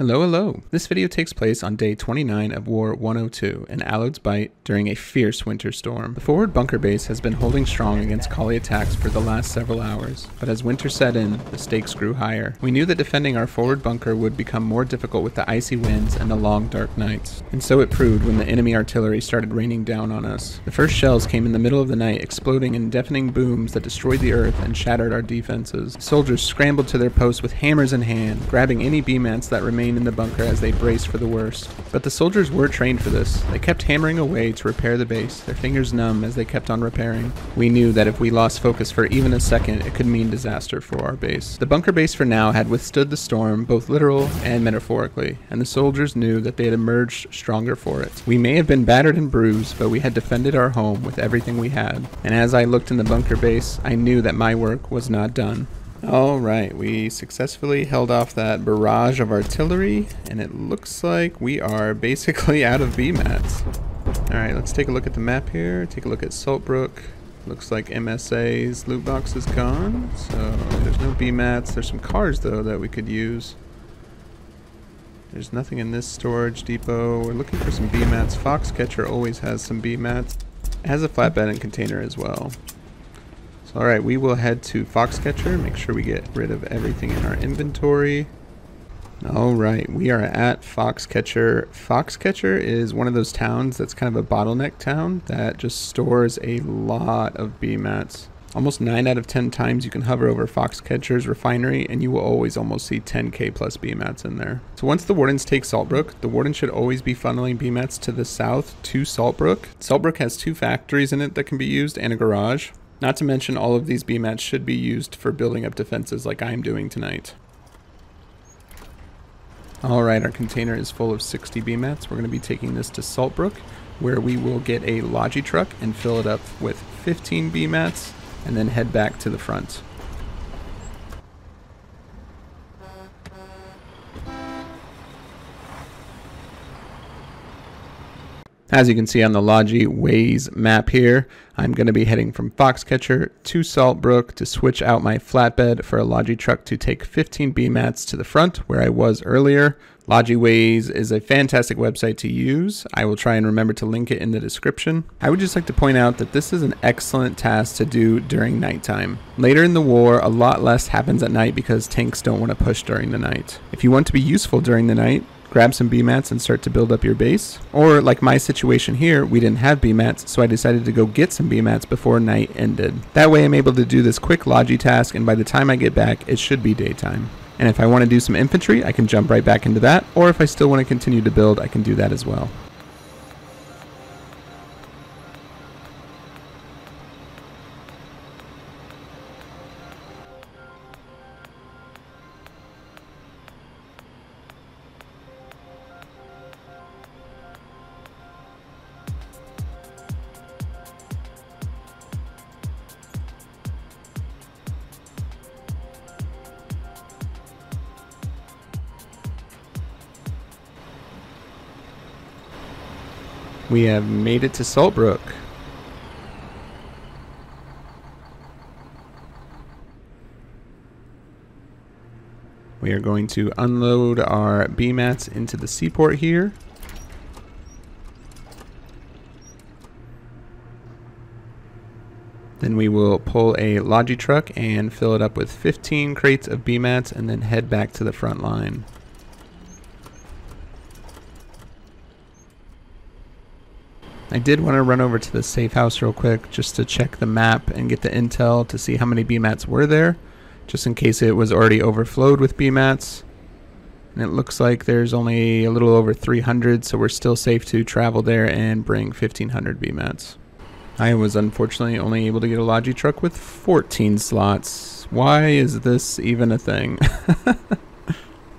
Hello, hello. This video takes place on day 29 of War 102 in Allod's Bight during a fierce winter storm. The forward bunker base has been holding strong against Collie attacks for the last several hours, but as winter set in, the stakes grew higher. We knew that defending our forward bunker would become more difficult with the icy winds and the long dark nights, and so it proved when the enemy artillery started raining down on us. The first shells came in the middle of the night, exploding in deafening booms that destroyed the earth and shattered our defenses. Soldiers scrambled to their posts with hammers in hand, grabbing any B-mats that remained in the bunker as they braced for the worst. But the soldiers were trained for this. They kept hammering away to repair the base, their fingers numb as they kept on repairing. We knew that if we lost focus for even a second, it could mean disaster for our base. The bunker base for now had withstood the storm, both literal and metaphorically, and the soldiers knew that they had emerged stronger for it. We may have been battered and bruised, but we had defended our home with everything we had. And as I looked in the bunker base, I knew that my work was not done. Alright, we successfully held off that barrage of artillery, and it looks like we are basically out of B-mats. Alright, let's take a look at the map here, take a look at Saltbrook. Looks like MSA's loot box is gone, so there's no B-mats. There's some cars, though, that we could use. There's nothing in this storage depot. We're looking for some B-mats. Foxcatcher always has some B-mats. It has a flatbed and container as well. So, alright, we will head to Foxcatcher, make sure we get rid of everything in our inventory. Alright, we are at Foxcatcher. Foxcatcher is one of those towns that's kind of a bottleneck town that just stores a lot of B-mats. Almost 9 out of 10 times you can hover over Foxcatcher's refinery and you will always almost see 10k plus B-mats in there. So once the Wardens take Saltbrook, the Warden should always be funneling B-mats to the south to Saltbrook. Saltbrook has two factories in it that can be used and a garage. Not to mention all of these B-mats should be used for building up defenses like I'm doing tonight. Alright, our container is full of 60 B-mats. We're going to be taking this to Saltbrook, where we will get a Logi truck and fill it up with 15 B-mats, and then head back to the front. As you can see on the Logi Waze map here, I'm going to be heading from Foxcatcher to Saltbrook to switch out my flatbed for a Logi truck to take 15 B-mats to the front where I was earlier. Logi Waze is a fantastic website to use. I will try and remember to link it in the description. I would just like to point out that this is an excellent task to do during nighttime. Later in the war, a lot less happens at night because tanks don't want to push during the night. If you want to be useful during the night, grab some B-mats and start to build up your base. Or like my situation here, we didn't have B-mats, so I decided to go get some B-mats before night ended. That way I'm able to do this quick Logi task and by the time I get back, it should be daytime. And if I want to do some infantry, I can jump right back into that, or if I still want to continue to build, I can do that as well. We have made it to Saltbrook. We are going to unload our B-mats into the seaport here. Then we will pull a Logi truck and fill it up with 15 crates of B-mats and then head back to the front line. I did want to run over to the safe house real quick just to check the map and get the intel to see how many B-mats were there, just in case it was already overflowed with B-mats. And it looks like there's only a little over 300, so we're still safe to travel there and bring 1500 B-mats. I was unfortunately only able to get a Logi truck with 14 slots. Why is this even a thing?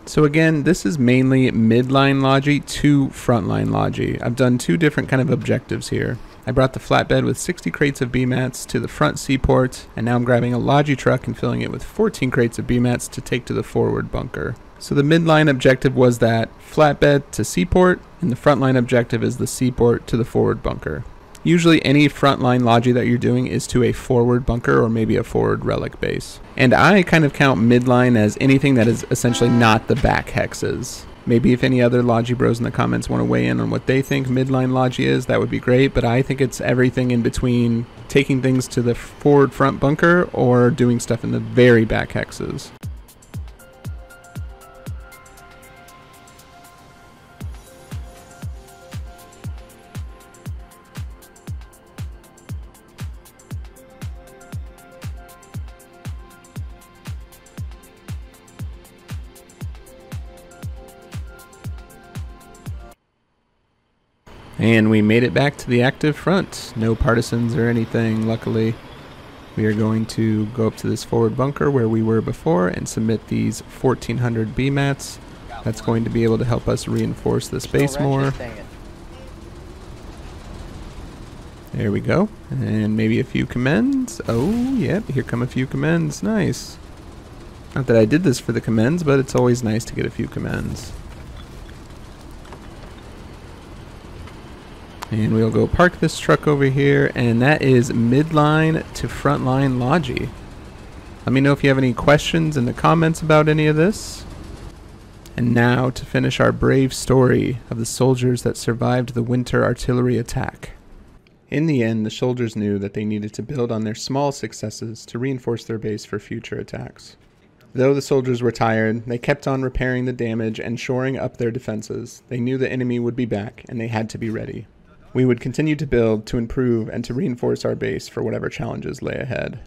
So again, this is mainly midline Logi to frontline Logi. I've done two different kind of objectives here. I brought the flatbed with 60 crates of B-mats to the front seaport, and now I'm grabbing a Logi truck and filling it with 14 crates of B-mats to take to the forward bunker. So the midline objective was that flatbed to seaport, and the frontline objective is the seaport to the forward bunker. Usually any frontline Logi that you're doing is to a forward bunker or maybe a forward relic base. And I kind of count midline as anything that is essentially not the back hexes. Maybe if any other Logi bros in the comments want to weigh in on what they think midline Logi is, that would be great. But I think it's everything in between taking things to the forward front bunker or doing stuff in the very back hexes. And we made it back to the active front. No partisans or anything, luckily. We are going to go up to this forward bunker where we were before and submit these 1400 BMATs. That's going to be able to help us reinforce this base more. There we go. And maybe a few commends. Oh, yep, here come a few commends. Nice. Not that I did this for the commends, but it's always nice to get a few commends. And we'll go park this truck over here, and that is midline to frontline Logi. Let me know if you have any questions in the comments about any of this. And now to finish our brave story of the soldiers that survived the winter artillery attack. In the end, the soldiers knew that they needed to build on their small successes to reinforce their base for future attacks. Though the soldiers were tired, they kept on repairing the damage and shoring up their defenses. They knew the enemy would be back, and they had to be ready. We would continue to build, to improve, and to reinforce our base for whatever challenges lay ahead.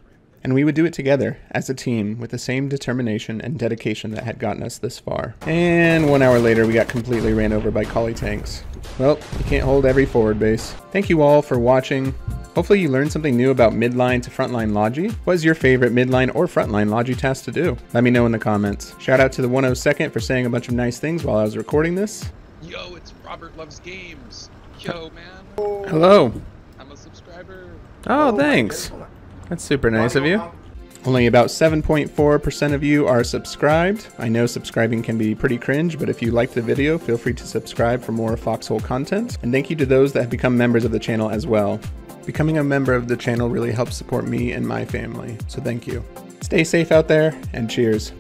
And we would do it together, as a team, with the same determination and dedication that had gotten us this far. And one hour later, we got completely ran over by Collie tanks. Well, you can't hold every forward base. Thank you all for watching. Hopefully you learned something new about midline to frontline Logi. What is your favorite midline or frontline Logi task to do? Let me know in the comments. Shout out to the 102nd for saying a bunch of nice things while I was recording this. Yo, it's Robert LuvsGames. Yo, man. Hello. I'm a subscriber. Oh, thanks. That's super nice of you. Only about 7.4% of you are subscribed. I know subscribing can be pretty cringe, but if you liked the video, feel free to subscribe for more Foxhole content. And thank you to those that have become members of the channel as well. Becoming a member of the channel really helps support me and my family, so thank you. Stay safe out there, and cheers.